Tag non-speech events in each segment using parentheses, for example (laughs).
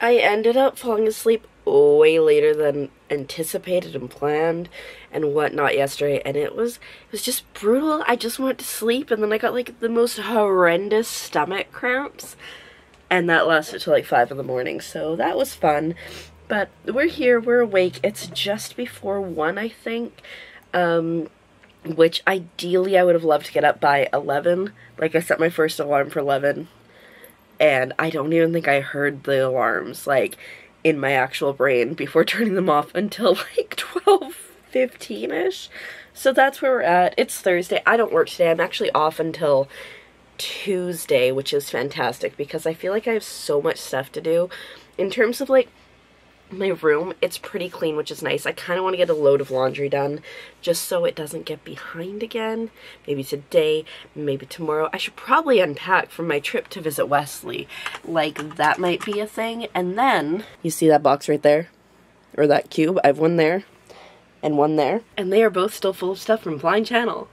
I ended up falling asleep way later than anticipated and planned and whatnot yesterday and it was it was just brutal. I just went to sleep and then i got like the most horrendous stomach cramps and that lasted till like five in the morning so that was fun. But we're here we're awake. It's just before one i think um which ideally i would have loved to get up by 11 like i set my first alarm for 11 and i don't even think i heard the alarms like in my actual brain before (laughs) turning them off until like 12 15 ish. So that's where we're at. It's Thursday. I don't work today. I'm actually off until Tuesday, which is fantastic because I feel like I have so much stuff to do. In terms of like my room, it's pretty clean, which is nice. I kind of want to get a load of laundry done just so it doesn't get behind again. Maybe today, maybe tomorrow. I should probably unpack from my trip to visit Wesley. Like, that might be a thing. And then, you see that box right there? Or that cube? I have one there and one there. And they are both still full of stuff from Blind Channel.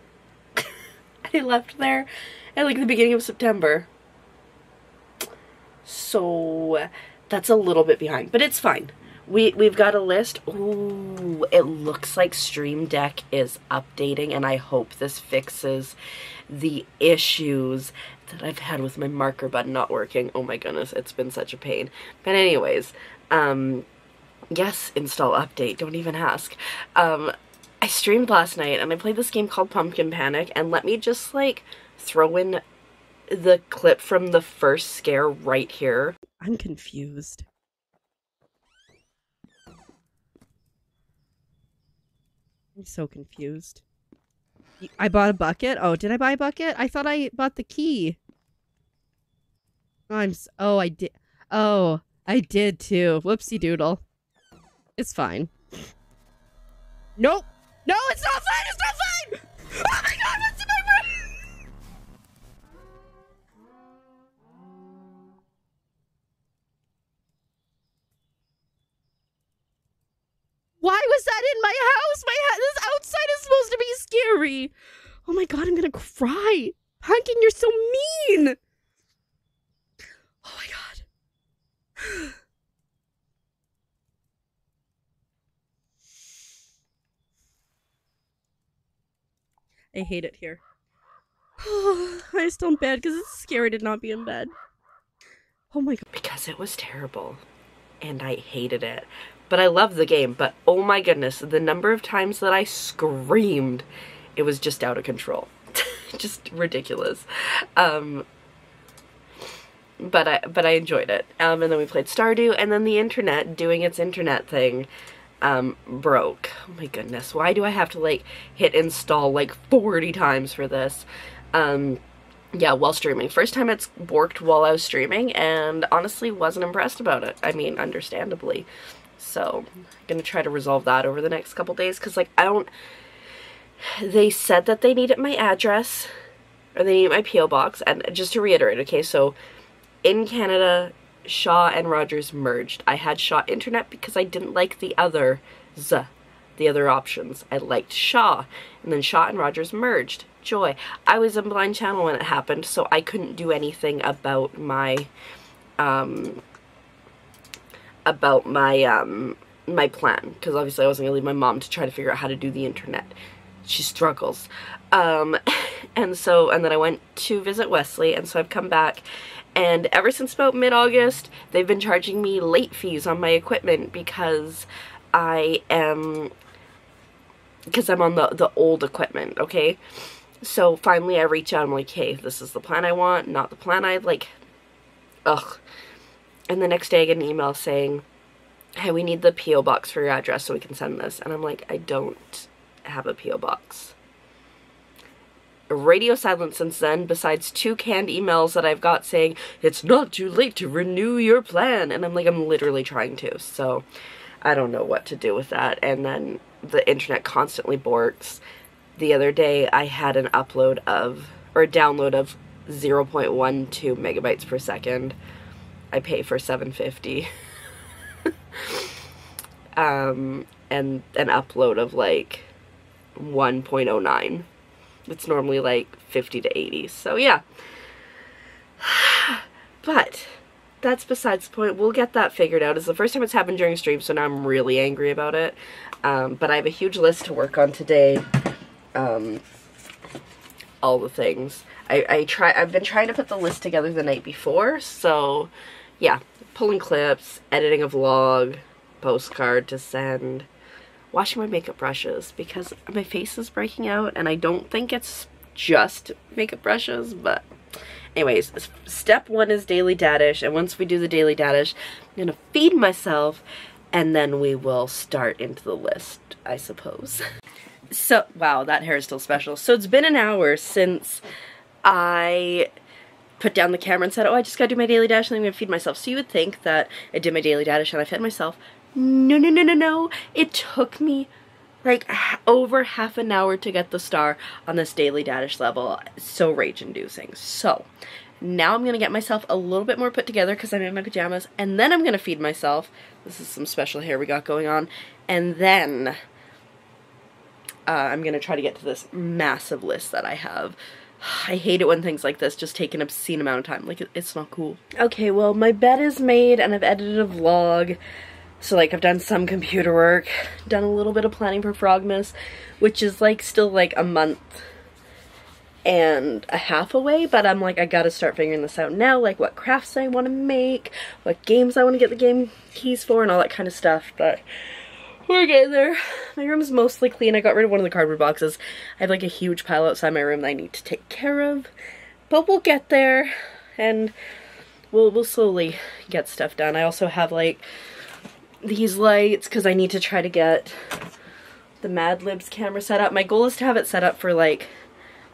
(laughs) I left there at like the beginning of September. So that's a little bit behind, but it's fine. We, we've got a list. Ooh, it looks like Stream Deck is updating and I hope this fixes the issues that I've had with my marker button not working. Oh my goodness, it's been such a pain. But anyways, um, yes, install update, don't even ask. Um, I streamed last night and I played this game called Pumpkin Panic and let me just like throw in the clip from the first scare right here. I'm confused. I'm so confused. I bought a bucket? Oh, did I buy a bucket? I thought I bought the key. Oh, I'm s oh, I did. Oh, I did too. Whoopsie doodle. It's fine. Nope. No, it's not fine. It's not fine. Oh my god, Why was that in my house? My ha- this outside is supposed to be scary. Oh my god, I'm gonna cry. Pumpkin, you're so mean. Oh my god. (sighs) I hate it here. (sighs) I'm still in bed because it's scary to not be in bed. Oh my god. Because it was terrible. And I hated it. But I love the game. But oh my goodness, the number of times that I screamed, it was just out of control. (laughs) just ridiculous. Um, but I but I enjoyed it. Um, and then we played Stardew, and then the internet doing its internet thing um, broke. Oh my goodness, why do I have to like hit install like 40 times for this? Um, yeah, while streaming. First time it's worked while I was streaming and honestly wasn't impressed about it. I mean, understandably. So, I'm gonna try to resolve that over the next couple days because like I don't, they said that they needed my address or they needed my P.O. box and just to reiterate, okay, so in Canada, Shaw and Rogers merged. I had Shaw Internet because I didn't like the other Z, the other options. I liked Shaw, and then Shaw and Rogers merged. Joy. I was in Blind Channel when it happened, so I couldn't do anything about my, um, about my, um, my plan, because obviously I wasn't to leave my mom to try to figure out how to do the internet. She struggles. Um, (laughs) and so, and then I went to visit Wesley, and so I've come back, and ever since about mid-August, they've been charging me late fees on my equipment because I am, because I'm on the, the old equipment, okay? So finally I reach out, I'm like, hey, this is the plan I want, not the plan I like, ugh. And the next day I get an email saying, hey, we need the P.O. box for your address so we can send this. And I'm like, I don't have a P.O. box radio silence since then, besides two canned emails that I've got saying, it's not too late to renew your plan. And I'm like, I'm literally trying to. So I don't know what to do with that. And then the internet constantly borks. The other day I had an upload of, or a download of 0.12 megabytes per second. I pay for 750. (laughs) um, and an upload of like 1.09 it's normally like 50 to 80. So yeah. (sighs) But that's besides the point. We'll get that figured out. It's the first time it's happened during a stream, so now I'm really angry about it. Um, but I have a huge list to work on today. Um, all the things. I, I try. I've been trying to put the list together the night before, so yeah, pulling clips, editing a vlog, postcard to send, washing my makeup brushes because my face is breaking out, and I don't think it's just makeup brushes, but anyways, step one is daily dadish, and once we do the daily dadish, I'm gonna feed myself, and then we will start into the list, I suppose. (laughs) so, wow, that hair is still special. So it's been an hour since I put down the camera and said, oh, I just gotta do my daily dash and I'm gonna feed myself. So you would think that I did my daily dash and I fed myself. No, no, no, no, no. It took me like over half an hour to get the star on this daily dadish level. So rage inducing. So now I'm gonna get myself a little bit more put together because I'm in my pajamas and then I'm gonna feed myself. This is some special hair we got going on. And then uh, I'm gonna try to get to this massive list that I have. I hate it when things like this just take an obscene amount of time. Like, it's not cool. Okay, well, my bed is made and I've edited a vlog. So, like, I've done some computer work, done a little bit of planning for Frogmas, which is, like, still, like, a month and a half away, but I'm like, I gotta start figuring this out now, like what crafts I want to make, what games I want to get the game keys for, and all that kind of stuff, but we're getting there. My room's mostly clean. I got rid of one of the cardboard boxes. I have like a huge pile outside my room that I need to take care of. But we'll get there and we'll we'll slowly get stuff done. I also have like these lights because I need to try to get the Mad Libs camera set up. My goal is to have it set up for like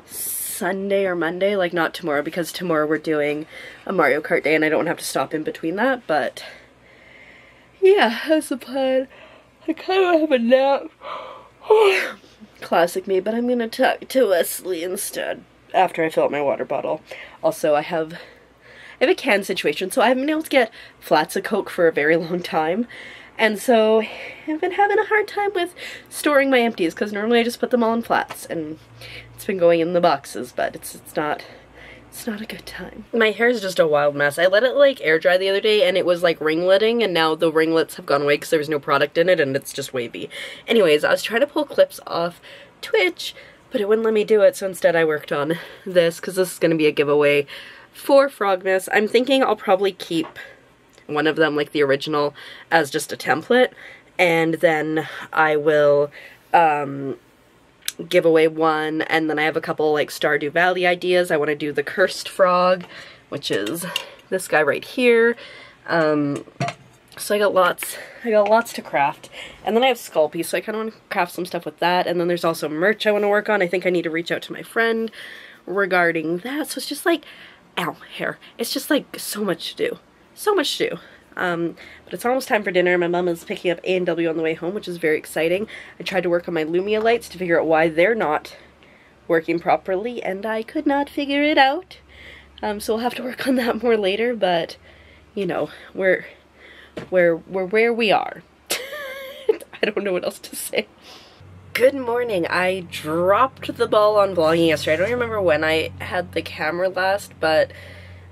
Sunday or Monday, like not tomorrow because tomorrow we're doing a Mario Kart day and I don't have to stop in between that, but yeah, that's the plan. I kind of have a nap. (sighs) Classic me, but I'm gonna talk to Wesley instead after I fill up my water bottle. Also, I have I have a can situation, so I haven't been able to get flats of Coke for a very long time. And so I've been having a hard time with storing my empties because normally I just put them all in flats and it's been going in the boxes, but it's it's not it's not a good time. My hair is just a wild mess. I let it like air dry the other day and it was like ringletting and now the ringlets have gone away because there was no product in it and it's just wavy. Anyways, I was trying to pull clips off Twitch, but it wouldn't let me do it. So instead I worked on this because this is going to be a giveaway for Frogmas. I'm thinking I'll probably keep one of them, like the original, as just a template. And then I will um, give away one and then I have a couple like Stardew Valley ideas. I want to do the Cursed Frog, which is this guy right here. Um, so I got lots, I got lots to craft. And then I have Sculpey, so I kind of want to craft some stuff with that. And then there's also merch I want to work on. I think I need to reach out to my friend regarding that. So it's just like, ow, hair. It's just like so much to do. So much to do. Um, but it's almost time for dinner. My mom is picking up A&W on the way home, which is very exciting. I tried to work on my Lumia lights to figure out why they're not working properly, and I could not figure it out. Um, so we'll have to work on that more later, but, you know, we're, we're, we're where we are. (laughs) I don't know what else to say. Good morning. I dropped the ball on vlogging yesterday. I don't remember when I had the camera last, but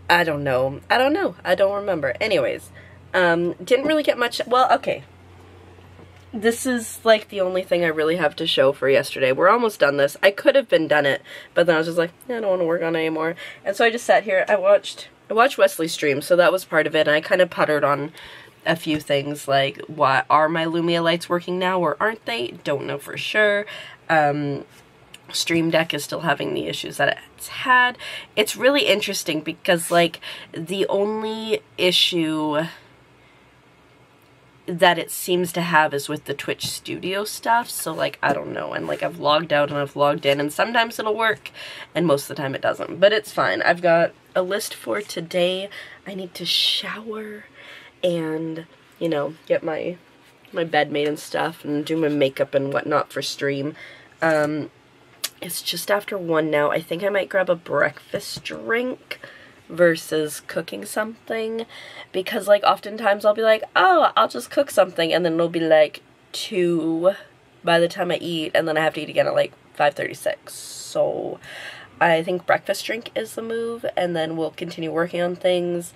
I don't know. I don't know. I don't remember. Anyways, um, didn't really get much, well, okay. This is like the only thing I really have to show for yesterday. We're almost done this. I could have been done it, but then I was just like, I don't want to work on it anymore. And so I just sat here, I watched, I watched Wesley's stream, so that was part of it, and I kind of puttered on a few things like, why are my Lumia lights working now or aren't they? Don't know for sure. Um, Stream Deck is still having the issues that it's had. It's really interesting because like the only issue that it seems to have is with the Twitch studio stuff. So like, I don't know. And like I've logged out and I've logged in and sometimes it'll work and most of the time it doesn't. But it's fine. I've got a list for today. I need to shower and, you know, get my my bed made and stuff and do my makeup and whatnot for stream. Um, it's just after one now. I think I might grab a breakfast drink versus cooking something because like oftentimes I'll be like, oh, I'll just cook something and then it'll be like 2 by the time I eat and then I have to eat again at like 5.36. So I think breakfast drink is the move and then we'll continue working on things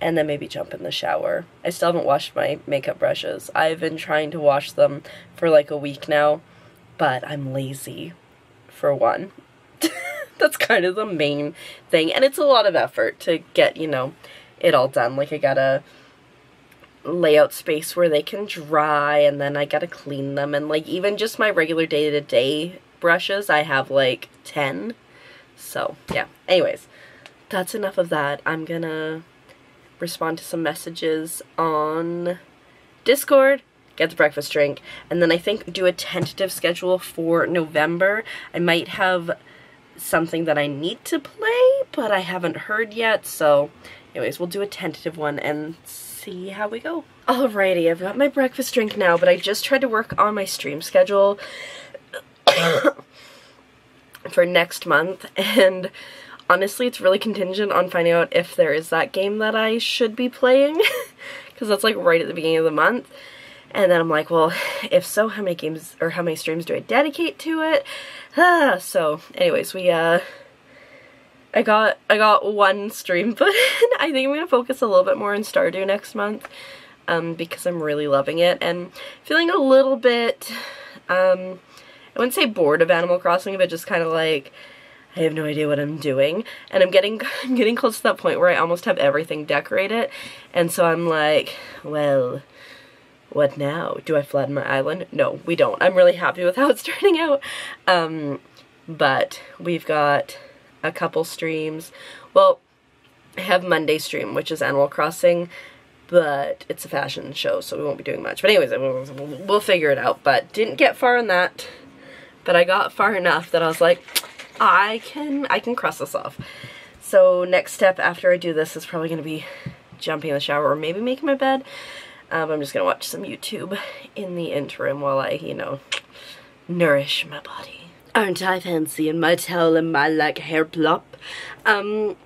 and then maybe jump in the shower. I still haven't washed my makeup brushes. I've been trying to wash them for like a week now, but I'm lazy for one. (laughs) That's kind of the main thing, and it's a lot of effort to get, you know, it all done. Like I gotta lay out space where they can dry and then I gotta clean them. And like even just my regular day-to-day -day brushes I have like 10 so yeah. Anyways that's enough of that. I'm gonna respond to some messages on Discord get the breakfast drink and then I think do a tentative schedule for November. I might have something that I need to play but I haven't heard yet so anyways we'll do a tentative one and see how we go. Alrighty, I've got my breakfast drink now, but I just tried to work on my stream schedule (coughs) for next month, and honestly, it's really contingent on finding out if there is that game that I should be playing, (laughs) because that's like right at the beginning of the month. And then I'm like, well, if so, how many games or how many streams do I dedicate to it? Ah, (sighs) so anyways, we uh I got I got one stream (laughs) put in. I think I'm gonna focus a little bit more on Stardew next month um, because I'm really loving it and feeling a little bit um, I wouldn't say bored of Animal Crossing but just kind of like I have no idea what I'm doing and I'm getting (laughs) I'm getting close to that point where I almost have everything decorated and so I'm like well what now? Do I flood my island? No, we don't. I'm really happy with how it's (laughs) turning out. Um, but we've got a couple streams. Well, I have Monday stream, which is Animal Crossing, but it's a fashion show, so we won't be doing much. But anyways, we'll, figure it out. But didn't get far in that, but I got far enough that I was like, I can, I can cross this off. So next step after I do this is probably going to be jumping in the shower or maybe making my bed. Um, I'm just going to watch some YouTube in the interim while I, you know, nourish my body. Aren't I fancy in my towel and my like hair plop? Um,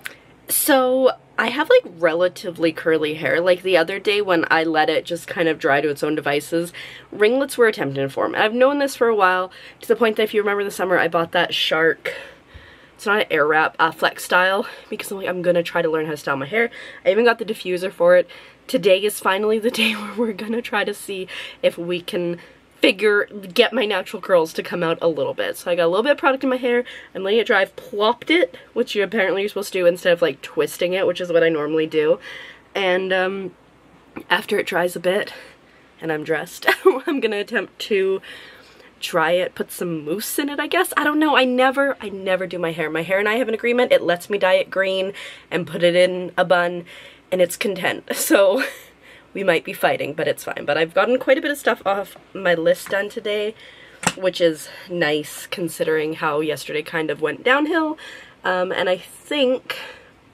so I have like relatively curly hair. Like the other day when I let it just kind of dry to its own devices, ringlets were attempted to form. I've known this for a while to the point that if you remember the summer I bought that Shark it's not an Airwrap uh, FlexStyle because I'm like I'm gonna try to learn how to style my hair. I even got the diffuser for it. Today is finally the (laughs) day where we're gonna try to see if we can figure, get my natural curls to come out a little bit. So I got a little bit of product in my hair, I'm letting it dry, I've plopped it, which you apparently you're supposed to do instead of like twisting it, which is what I normally do. And um, after it dries a bit, and I'm dressed, (laughs) I'm gonna attempt to dry it, put some mousse in it, I guess. I don't know. I never, I never do my hair. My hair and I have an agreement. It lets me dye it green and put it in a bun and it's content. (laughs) So we might be fighting, but it's fine. But I've gotten quite a bit of stuff off my list done today, which is nice considering how yesterday kind of went downhill. Um, and I think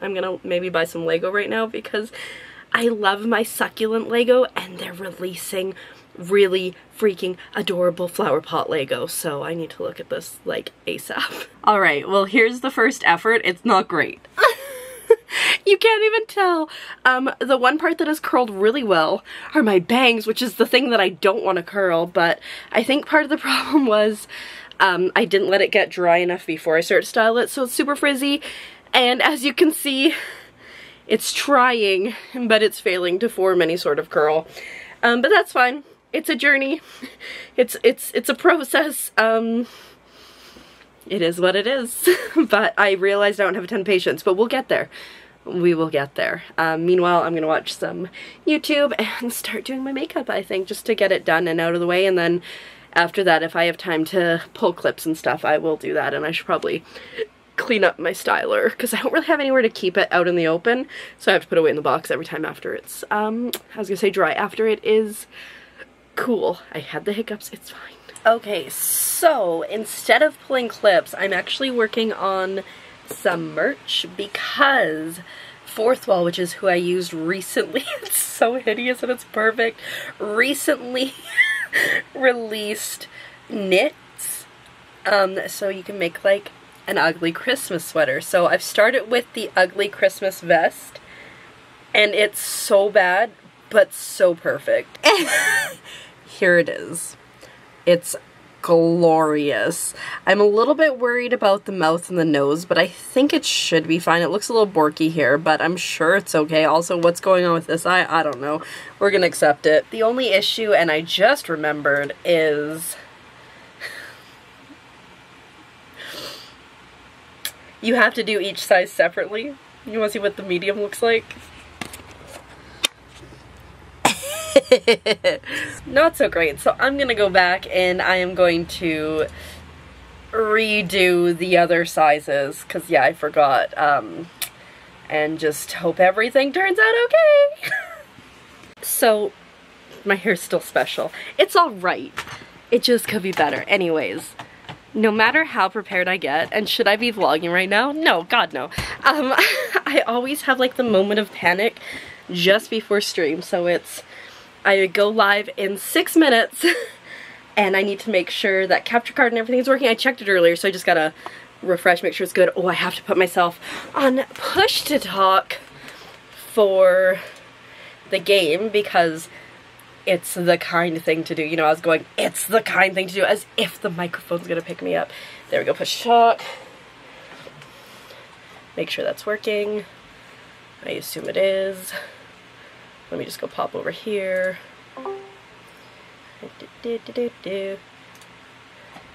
I'm gonna maybe buy some Lego right now because I love my succulent Lego and they're releasing really freaking adorable flower pot Lego, so I need to look at this like ASAP. Alright, well here's the first effort. It's not great. (laughs) you can't even tell. Um, the one part that is curled really well are my bangs, which is the thing that I don't want to curl, but I think part of the (laughs) problem was um, I didn't let it get dry enough before I started to style it, so it's super frizzy, and as you can see, it's trying, but it's failing to form any sort of curl. Um, but that's fine. It's a journey. (laughs) It's it's it's a process. Um, it is what it is. (laughs) but I realized I don't have a ton of patience, but we'll get there. We will get there. Um, meanwhile, I'm gonna watch some YouTube (laughs) and start doing my makeup, I think, just to get it done and out of the way. And then after that, if I have time to pull clips and stuff, I will do that. And I should probably clean up my styler because I don't really have anywhere to keep it out in the open. So I have to put it away in the box every time after it's, um, I was gonna say dry, after it is cool. I had the hiccups, it's fine. Okay, so instead of pulling clips, I'm actually working on some merch because Fourthwall, which is who I used recently, (laughs) it's so hideous and it's perfect, recently (laughs) released knits. Um, so you can make like an ugly Christmas sweater. So I've started with the ugly Christmas vest and it's so bad, but so perfect. (laughs) Here it is. It's glorious. I'm a little bit worried about the mouth and the nose, but I think it should be fine. It looks a little borky here, but I'm sure it's okay. Also, what's going on with this eye? I don't know. We're gonna accept it. The only issue, and I just remembered, is... you have to do each size separately. You wanna see what the medium looks like? (laughs) Not so great. So I'm gonna go back and I am going to redo the other sizes because yeah I forgot um, and just hope everything turns out okay. (laughs) so my hair's still special. It's alright. It just could be better. Anyways, no matter how prepared I get, and should I be vlogging right now? No, God no. Um, (laughs) I always have like the moment of panic just before stream, so it's I go live in six minutes (laughs) and I need to make sure that capture card and everything is working. I checked it earlier, so I just gotta refresh, make sure it's good. Oh, I have to put myself on push to talk for the game because it's the kind thing to do. You know, I was going, it's the kind thing to do as if the microphone's gonna pick me up. There we go, push to talk. Make sure that's working. I assume it is. Let me just go pop over here.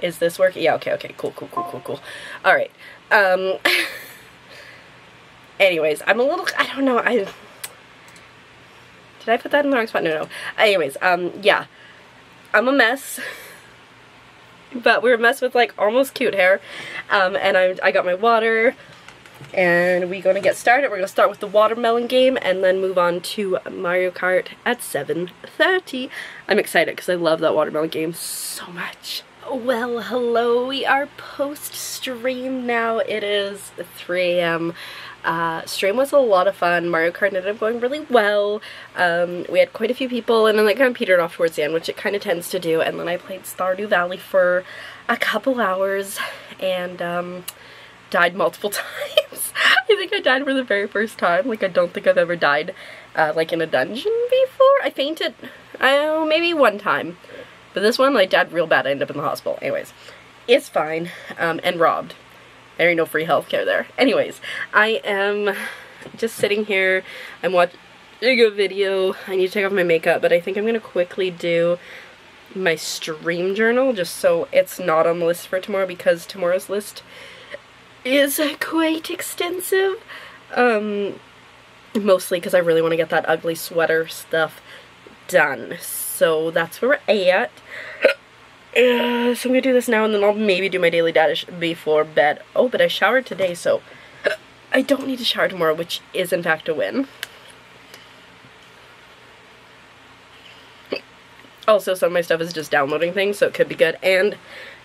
Is this working? Yeah, okay, okay, cool, cool, cool, cool, cool. All right. Um, (laughs) anyways, I'm a little, I don't know, I, did I put that in the wrong spot? No, no. Anyways, um, yeah, I'm a mess, (laughs) but we're a mess with like almost cute hair, um, and I, I got my water, and we're to get started. We're to start with the watermelon game and then move on to Mario Kart at 7.30. I'm excited because I love that watermelon game so much. Well, hello, we are post-stream now. It is 3 a.m. Uh, stream was a lot of fun. Mario Kart ended up going really well. Um, we had quite a few people and then it kind of petered off towards the end, which it kind of tends to do. And then I played Stardew Valley for a couple hours and um, died multiple (laughs) times. I think I died for the very first time. Like, I don't think I've ever died, uh, like, in a dungeon before. I fainted, I maybe one time. But this one, like, died real bad. I ended up in the hospital. Anyways, it's fine. Um, and robbed. There ain't no free healthcare there. Anyways, I am just sitting here. I'm watching a video. I need to take off my makeup, but I think I'm going to quickly do my stream journal just so it's not on the list for tomorrow because tomorrow's list is quite extensive. Um, mostly because I really want to get that ugly sweater stuff done. So that's where we're at. (clears throat) Uh, so I'm gonna do this now and then I'll maybe do my daily dash before bed. Oh, but I showered today, so (clears throat) I don't need to shower tomorrow, which is in fact a win. Also, some of my stuff is just downloading things, so it could be good. And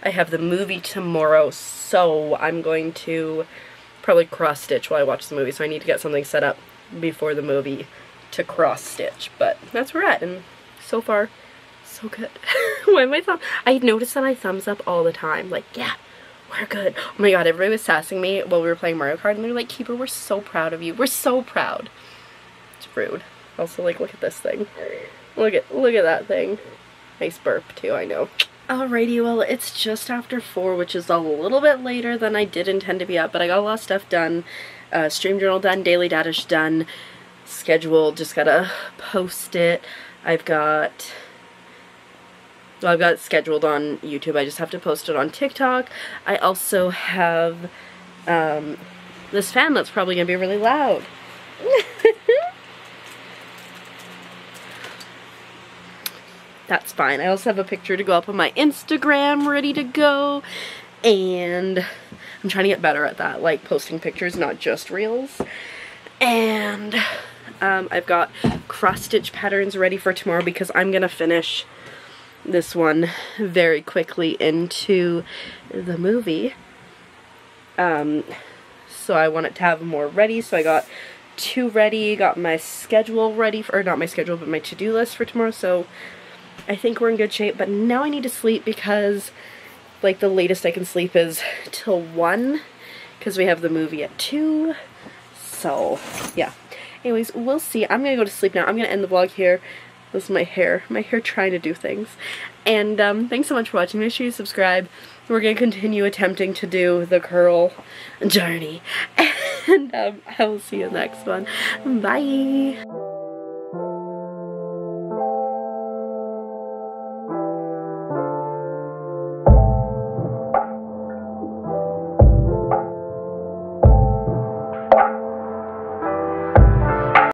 I have the movie tomorrow, so I'm going to probably cross stitch while I watch the movie. So I need to get something set up before the movie to cross stitch. But that's where we're at, and so far, so good. (laughs) Why my thumb? I noticed that I thumbs up all the time. Like, yeah, we're good. Oh my god, everybody was sassing me while we were playing Mario Kart, and they're like, Keeper, we're so proud of you. We're so proud. It's rude. Also, like, look at this thing. Look at, look at that thing. Nice burp, too, I know. Alrighty, well, it's just after 4, which is a little bit later than I did intend to be up, but I got a lot of stuff done. Uh, stream journal done, daily data done, schedule, just gotta post it. I've got, well, I've got scheduled on YouTube, I just have to post it on TikTok. I also have um, this fan that's probably gonna be really loud. (laughs) that's fine. I also have a picture to go up on my Instagram ready to go. And I'm trying to get better at that, like posting pictures, not just reels. And um, I've got cross stitch patterns ready for tomorrow because I'm going to finish this one very quickly into the movie. Um, so I want it to have more ready, so I got two ready, got my schedule ready, for, or not my schedule, but my to-do list for tomorrow, so I think we're in good shape, but now I need to sleep because like the latest I can sleep is till 1 because we have the movie at 2. So, yeah. Anyways, we'll see. I'm going to go to sleep now. I'm going to end the vlog here. This is my hair. My hair trying to do things. And um, thanks so much for watching. Make sure you subscribe. We're going to continue attempting to do the curl journey. (laughs) And um, I will see you next one. Bye!